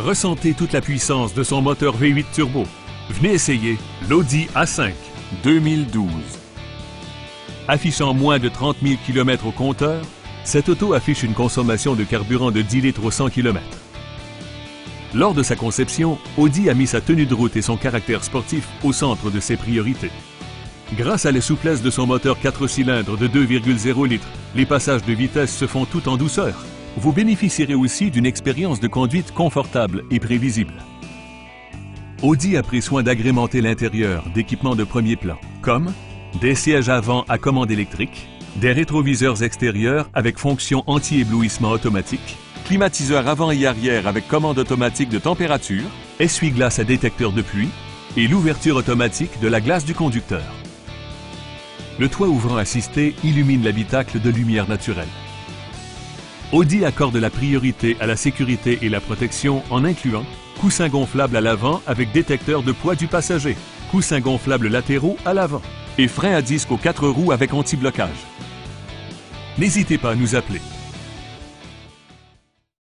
Ressentez toute la puissance de son moteur V8 turbo. Venez essayer l'Audi A5 2012. Affichant moins de 30 000 km au compteur, cette auto affiche une consommation de carburant de 10 litres au 100 km. Lors de sa conception, Audi a mis sa tenue de route et son caractère sportif au centre de ses priorités. Grâce à la souplesse de son moteur 4 cylindres de 2,0 litres, les passages de vitesse se font tout en douceur. Vous bénéficierez aussi d'une expérience de conduite confortable et prévisible. Audi a pris soin d'agrémenter l'intérieur d'équipements de premier plan, comme des sièges avant à commande électrique, des rétroviseurs extérieurs avec fonction anti-éblouissement automatique, climatiseur avant et arrière avec commande automatique de température, essuie-glace à détecteur de pluie et l'ouverture automatique de la glace du conducteur. Le toit ouvrant assisté illumine l'habitacle de lumière naturelle. Audi accorde la priorité à la sécurité et la protection en incluant coussin gonflable à l'avant avec détecteur de poids du passager, coussin gonflable latéraux à l'avant et frein à disque aux quatre roues avec anti-blocage. N'hésitez pas à nous appeler